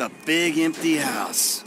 the big empty house.